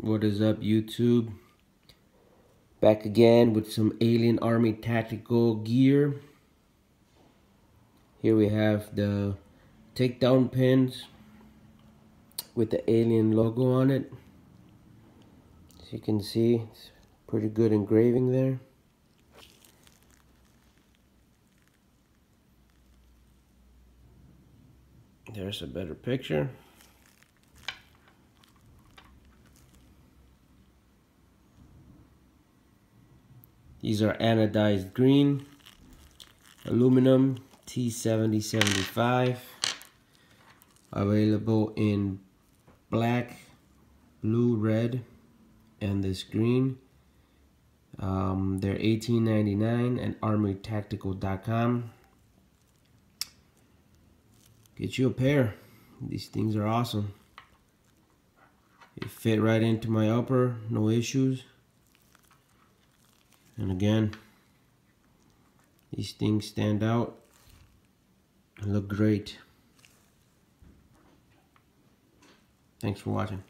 What is up YouTube? Back again with some Alien Armory tactical gear. Here we have the takedown pins with the Alien logo on it. As you can see, it's pretty good engraving there. There's a better picture. These are anodized green, aluminum T7075, available in black, blue, red, and this green. Um, they're $18.99 at armorytactical.com. Get you a pair. These things are awesome. They fit right into my upper, no issues. And again, these things stand out and look great. Thanks for watching.